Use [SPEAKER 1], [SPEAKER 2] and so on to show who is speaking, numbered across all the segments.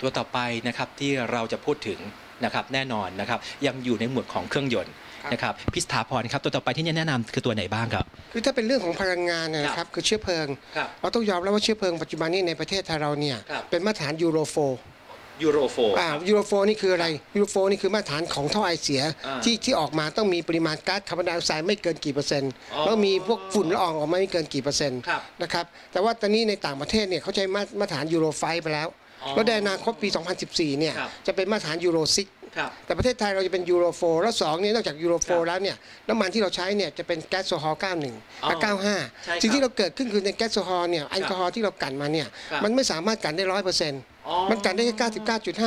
[SPEAKER 1] ตัวต่อไปนะครับที่เราจะพูดถึงนะครับแน่นอนนะครับยังอยู่ในหมวดของเครื่องยนต์
[SPEAKER 2] ครับ
[SPEAKER 1] นะครับพี่สถาพรครับตัวต่อไปที่แนะนำคือตัวไหนบ้างครับ
[SPEAKER 2] คือถ้าเป็นเรื่องของพลังงานเนี่ยนะค
[SPEAKER 1] ครั
[SPEAKER 2] บคือเชื้อเพลิง
[SPEAKER 1] ครับ
[SPEAKER 2] เราต้องยอมรับว่าเชื้อเพลิงปัจจุบันนี้ในประเทศไทยเราเนี่ย
[SPEAKER 1] ครับ
[SPEAKER 2] เป็นมาตรฐาน
[SPEAKER 1] Euro four Euro four
[SPEAKER 2] อ่า Euro four นี่คืออะไร Euro four นี่คือมาตรฐานของท่อไอเสีย
[SPEAKER 1] อ่า
[SPEAKER 2] ที่ที่ออกมาต้องมีปริมาณก๊าซคาร์บอนไดออกไซด์ไม่เกินกี่เปอร์เซ็นต์
[SPEAKER 1] อ๋อ
[SPEAKER 2] แล้วมีพวกฝุ่นละอองออกมาไม่เกินกี่เปอร์เซ็นต์
[SPEAKER 1] ครับ
[SPEAKER 2] นะครับแต่ว่าตอนนี้ในต่างประเทศเนี่ยเขาใช้มามาตรฐาน Euro five ไปแล้ว
[SPEAKER 1] อ๋อ
[SPEAKER 2] แล้วในอนาคตปี 2014 เนี่ย
[SPEAKER 1] ครับ
[SPEAKER 2] จะเป็นมาตรฐาน Euro six
[SPEAKER 1] ครับ
[SPEAKER 2] แต่ประเทศไทยเราจะเป็น Euro four แล้วสองเนี่ยนอกจาก Euro four
[SPEAKER 1] ครับ
[SPEAKER 2] แล้วเนี่ยน้ำมันที่เราใช้เนี่ยจะเป็นแก๊สโซฮอล์91
[SPEAKER 1] อ๋อ
[SPEAKER 2] กับ
[SPEAKER 1] ใช่ครับ
[SPEAKER 2] 95สิ่งที่เราเกิดขึ้นคือในแก๊สโซฮอล์เนี่ยแอลกอฮอล์ที่เรากลั่นมาเนี่ย
[SPEAKER 1] ครับ
[SPEAKER 2] มันไม่สามารถกลั่นได้ร้อยเปอร์เซ็นต์
[SPEAKER 1] อ๋อ
[SPEAKER 2] มันกลั่นได้แค่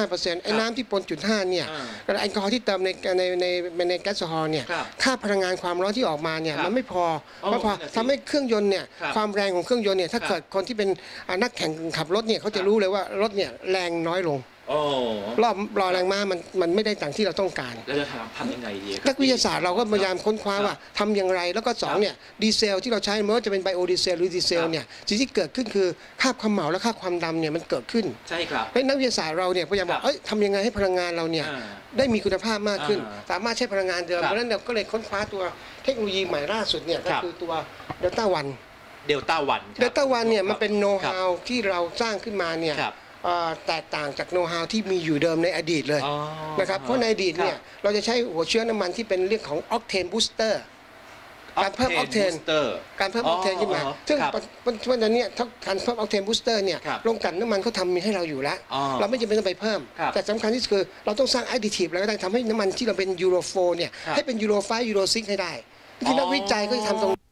[SPEAKER 2] 99.5เปอร์เซ็นต์ไอ้
[SPEAKER 1] ครับ
[SPEAKER 2] น้ำที่ปนจุดห้าเนี่ย
[SPEAKER 1] อ่า
[SPEAKER 2] กับแอลกอฮอล์ที่เติมในในในในในแก๊สโซฮอล์เนี่ย
[SPEAKER 1] ครับ
[SPEAKER 2] ค่าพลังงานความร้อนที่ออกมาเนี่ย
[SPEAKER 1] ครับ
[SPEAKER 2] มันไม่พอ
[SPEAKER 1] อ๋อ
[SPEAKER 2] ไม่พอ
[SPEAKER 1] นั่นน่ะสิ
[SPEAKER 2] ทำให้เครื่องยนต์เนี่ย
[SPEAKER 1] ครับ
[SPEAKER 2] ความแรงของเครื่องยนต์เนี่ยถ้า
[SPEAKER 1] ครับ
[SPEAKER 2] เกิดคนที่เป็นอ่านักแข่งขับรถเนี่ยเขาจะ
[SPEAKER 1] ครับ
[SPEAKER 2] รู้เลยว่ารถเนี่ยแรงน้อยลง
[SPEAKER 1] โอ้
[SPEAKER 2] รอบรอแรงม้ามันมันไม่ได้ต่างที่เราต้องการ
[SPEAKER 1] แล้วจะทำทำยังไงดีครับ
[SPEAKER 2] นักวิทยาศาสตร์เราก็พยายามค้นคว้า
[SPEAKER 1] ครับ
[SPEAKER 2] ว่าทำอย่างไร แล้วก็สองเนี่ยดีเซลที่เราใช้ไม่ว่าจะเป็นไบโอดีเซลหรือดีเซล
[SPEAKER 1] ครับ
[SPEAKER 2] เนี่ยสิ่งที่เกิดขึ้นคือค่าบความเหมาและค่าบความดำเนี่ยมันเกิดขึ้น
[SPEAKER 1] ใช่ครับ
[SPEAKER 2] เพราะฉะนั้นนักวิทยาศาสตร์เราเนี่ยพยายามบอ
[SPEAKER 1] ครั
[SPEAKER 2] ก
[SPEAKER 1] บ
[SPEAKER 2] เอ้ยทำยังไงให้พลังงานเราเนี่ย
[SPEAKER 1] อ่า
[SPEAKER 2] ได้มีคุณภาพมากขึ้น
[SPEAKER 1] อ่า
[SPEAKER 2] สามารถใช้พลังงานเดิม
[SPEAKER 1] ครับ
[SPEAKER 2] เพราะฉะนั้นเราก็เลยค้นคว้าตัวเทคโนโลยีใหม่ล่าสุดเนี่ยก็
[SPEAKER 1] ครับ
[SPEAKER 2] คือตัว Delta One Delta One Delta One
[SPEAKER 1] เนี่
[SPEAKER 2] ยมันเป็นโน้ต
[SPEAKER 1] ครับ
[SPEAKER 2] ฮาวที่เราสร้างขึ้นมาเนี่ย
[SPEAKER 1] ครับ
[SPEAKER 2] เอ่อ แตกต่างจากโน้ตฮาวที่มีอยู่เดิมในอดีตเลย
[SPEAKER 1] อ๋อ
[SPEAKER 2] นะครับเพราะในอดีตเนี่ยเราจะใช้หัวเชื้อน้ำมันที่เป็นเรื่องของ octane booster การเพิ่ม Octane
[SPEAKER 1] Booster
[SPEAKER 2] การเพิ่มออกเทนขึ้นมา
[SPEAKER 1] อ๋อ
[SPEAKER 2] ซึ่ง
[SPEAKER 1] ครับ
[SPEAKER 2] ปัจจุบันนี้ถ้าการเพิ่ม octane booster เนี่ย
[SPEAKER 1] ครับ
[SPEAKER 2] โรงกลั่นน้ำมันเขาทำมีให้เราอยู่แล้ว
[SPEAKER 1] อ๋อ
[SPEAKER 2] เราไม่จำเป็นต้องไปเพิ่ม
[SPEAKER 1] ครับ
[SPEAKER 2] แต่สำคัญที่สุดคือเราต้องสร้าง additive แล้วก็ได้ทำให้น้ำมันที่เราเป็น Euro four เนี่ย
[SPEAKER 1] ครับ
[SPEAKER 2] ให้เป็น Euro five Euro six ให้ได้ที่นักวิจัยก็จะทำตรง
[SPEAKER 1] อ๋อฮะ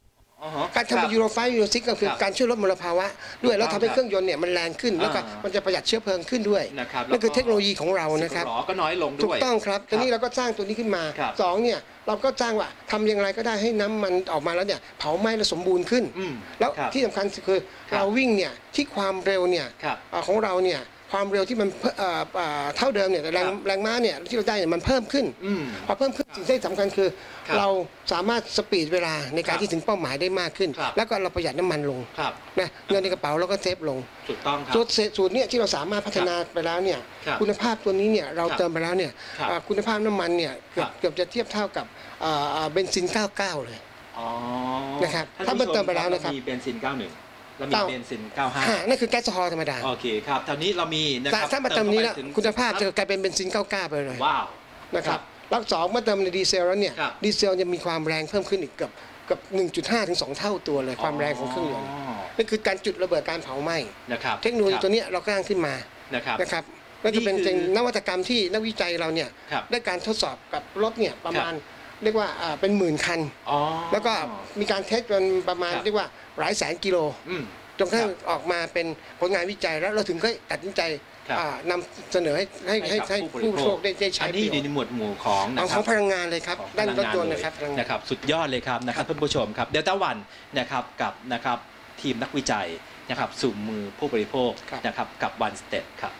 [SPEAKER 2] การทำเป็นยูโรไฟยูโรซิกก็คือ
[SPEAKER 1] ครับ
[SPEAKER 2] การช่วยลดมลภาวะด้วยแล้ว
[SPEAKER 1] ถูกต้อง
[SPEAKER 2] ทำให้เครื่องยนต์เนี่ยมันแรงขึ้นแล้วก็
[SPEAKER 1] อ่ามั
[SPEAKER 2] มันจะประหยัดเชื้อเพลิงขึ้นด้วย
[SPEAKER 1] นะครับ
[SPEAKER 2] นั่นคือ
[SPEAKER 1] แล้วก็
[SPEAKER 2] เทคโนโลยีของเรานะครับ
[SPEAKER 1] หรอก็น้อยลง
[SPEAKER 2] ถู
[SPEAKER 1] ด้วย
[SPEAKER 2] กต้องครับตอนนี้เราก็สร้างตัวนี้ขึ้นมา
[SPEAKER 1] ครับ
[SPEAKER 2] สองเนี่ยเราก็สร้างว่าทำอย่างไรก็ได้ให้น้ำมันออกมาแล้วเนี่ยเผาไหม้และสมบูรณ์ขึ้น
[SPEAKER 1] อืม
[SPEAKER 2] แล้ว
[SPEAKER 1] ครับ
[SPEAKER 2] ที่สำคัญคือ
[SPEAKER 1] ครับ
[SPEAKER 2] เราวิ่งเนี่ยที่ความเร็วเนี่ย
[SPEAKER 1] ครับ
[SPEAKER 2] เอ่อของเราเนี่ย ความเร็วที่มันเพิ่มเอ่อเอ่อเท่าเดิมเนี่ยแต่แรง
[SPEAKER 1] ครับ
[SPEAKER 2] แรงม้าเนี่ยที่เราได้เนี่ยมันเพิ่มขึ้น
[SPEAKER 1] อืม
[SPEAKER 2] พอเพิ่มขึ้นสิ่งที่สำคัญคือ
[SPEAKER 1] ครับ
[SPEAKER 2] เราสามารถ speed เวลาในการ
[SPEAKER 1] ครับ
[SPEAKER 2] ที่ถึงเป้าหมายได้มากขึ้น
[SPEAKER 1] ครับ
[SPEAKER 2] แล้วก็เราประหยัดน้ำมันลง
[SPEAKER 1] ครับ
[SPEAKER 2] นะเงินในกระเป๋าเราก็ save ลง
[SPEAKER 1] ถูกต้องครับ
[SPEAKER 2] สูตรเศษสูตรเนี่ยที่เราสามารถพัฒนาไปแล้วเนี่ย
[SPEAKER 1] ครับ
[SPEAKER 2] คุณภาพตัวนี้เนี่ยเรา
[SPEAKER 1] ครับ
[SPEAKER 2] เติมไปแล้วเนี่ย
[SPEAKER 1] ครับ
[SPEAKER 2] อ่าคุณภาพน้ำมันเนี่ยเกือบ
[SPEAKER 1] ครับ
[SPEAKER 2] เกือบจะเทียบเท่ากับอ่าอ่าเบนซิน 99 เลย
[SPEAKER 1] อ๋อ
[SPEAKER 2] นะครับ
[SPEAKER 1] ท่
[SPEAKER 2] ถ้ามันเติมไปแล้วนะครับ
[SPEAKER 1] มีเบนซิน 91 แล้วมี
[SPEAKER 2] เก้า
[SPEAKER 1] เบนซิน
[SPEAKER 2] อ่านั่นคือแก๊สโซฮอล์ธรรมดา
[SPEAKER 1] 95โอเคครับตอนนี้เรามีนะครับแต่
[SPEAKER 2] ถ้ามาเติมนี้เข้า
[SPEAKER 1] ไปแล้วถึง
[SPEAKER 2] คุณภาพจะกลายเป็นเบนซิน99ไปเลย
[SPEAKER 1] ว้าว
[SPEAKER 2] นะครับแล้วสองเมื่อเติมในดีเซลแล้วเนี่ย
[SPEAKER 1] ครับ
[SPEAKER 2] ดีเซลจะมีความแรงเพิ่มขึ้นอีกเกือบเกือบ1.5 ถึง 2 เท่าตัวเลยความแรงของเครื่องยนต์นั่นคือการจุดระเบิดการเผาไหม้
[SPEAKER 1] นะครับ
[SPEAKER 2] เทคโนโลยี
[SPEAKER 1] รับ
[SPEAKER 2] ตัวเนี้ยเราสร้างขึ้นมา
[SPEAKER 1] นะครับ
[SPEAKER 2] นะครับก็จะเป็น
[SPEAKER 1] นี่คือ
[SPEAKER 2] เป็นนวัตกรรมที่นักวิจัยเราเนี่ย
[SPEAKER 1] ครับ
[SPEAKER 2] ได้การทดสอบกับรถเนี่ยประมาณ เรียกว่าอ่าเป็นหมื่นคัน
[SPEAKER 1] อ๋อ
[SPEAKER 2] แล้วก็มีการเทสเป็นประมาณ
[SPEAKER 1] ครับ
[SPEAKER 2] เรียกว่าหลายแสนกิโล
[SPEAKER 1] อืม
[SPEAKER 2] จนกระทั่ง
[SPEAKER 1] ครับ
[SPEAKER 2] ออกมาเป็นผลงานวิจัยแล้วเราถึงก็ตัดสินใจ
[SPEAKER 1] ครับ
[SPEAKER 2] อ่านำเสนอให้ให้ให้
[SPEAKER 1] ให้
[SPEAKER 2] ให้
[SPEAKER 1] กับ
[SPEAKER 2] ผู้
[SPEAKER 1] ผู้
[SPEAKER 2] บริโภคได้ได้ใช้
[SPEAKER 1] อัน
[SPEAKER 2] ประ
[SPEAKER 1] นี้
[SPEAKER 2] โย
[SPEAKER 1] อยู่
[SPEAKER 2] ช
[SPEAKER 1] ใน
[SPEAKER 2] น์
[SPEAKER 1] หมวดหมู่ของนะ
[SPEAKER 2] เอา
[SPEAKER 1] ค
[SPEAKER 2] ข
[SPEAKER 1] รั
[SPEAKER 2] อบ งพลังงานเลยครับ
[SPEAKER 1] ของ
[SPEAKER 2] ด้าน
[SPEAKER 1] พ
[SPEAKER 2] ร
[SPEAKER 1] ลั
[SPEAKER 2] ถ
[SPEAKER 1] งง
[SPEAKER 2] ยนต์
[SPEAKER 1] เล
[SPEAKER 2] นะครับพลังงาน
[SPEAKER 1] นะครับสุดยอดเลยครับนะครับท่านผู้ชมครับเดลต้าวันนะครับกับนะครับทีมนักวิจัยนะครับสู่มือผู้บริโภค
[SPEAKER 2] ครับ
[SPEAKER 1] นะครับกับวันสเต็ปครับ